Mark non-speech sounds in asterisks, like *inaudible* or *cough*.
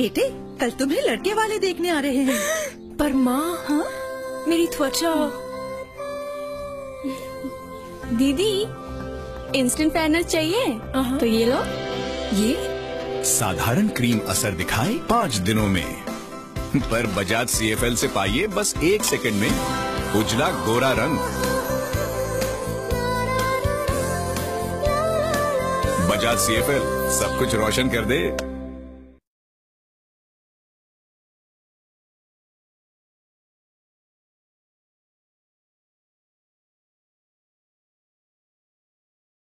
बेटे कल तुम्हें लड़के वाले देखने आ रहे हैं। *laughs* पर माँ हाँ? मेरी त्वचा। दीदी इंस्टेंट पैनल चाहिए? हाँ। तो ये लो। ये? साधारण क्रीम असर दिखाए पाँच दिनों में। पर बजाज सी से पाइए बस एक सेकंड में उजला गोरा रंग। बजाज सीएफएल सब कुछ रोशन कर दे।